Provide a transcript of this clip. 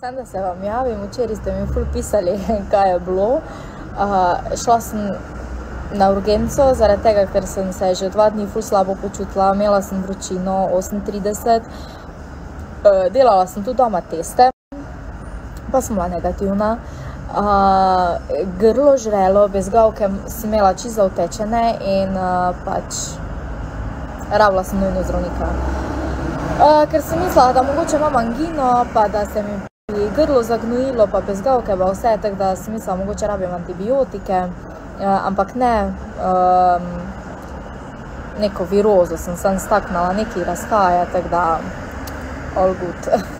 Sem da se vam javim, včeraj ste mi ful pisali, kaj je bilo. Uh, šla sem na urgenco, zaradi tega, ker sem se že dva dni ful slabo počutila, imela sem vročino 38, uh, delala sem tudi doma teste, pa sem bila negativna. Uh, grlo žrelo, bezgavke sem imela čisto utečene in uh, pač rabila sem nujno zdravnika. Uh, ker sem mislila, da mogoče imam angino, pa da se mi grlo zagnojilo, pa bezgavke, pa vse, tako da sem mislila, mogoče rabim antibiotike, uh, ampak ne, um, neko virozo sem sem staknila, nekaj razhaja, tako da all good.